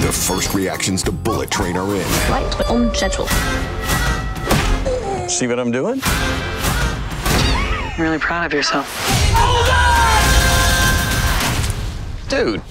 The first reactions to Bullet Train are in. Right, on schedule. See what I'm doing? I'm really proud of yourself. Dude,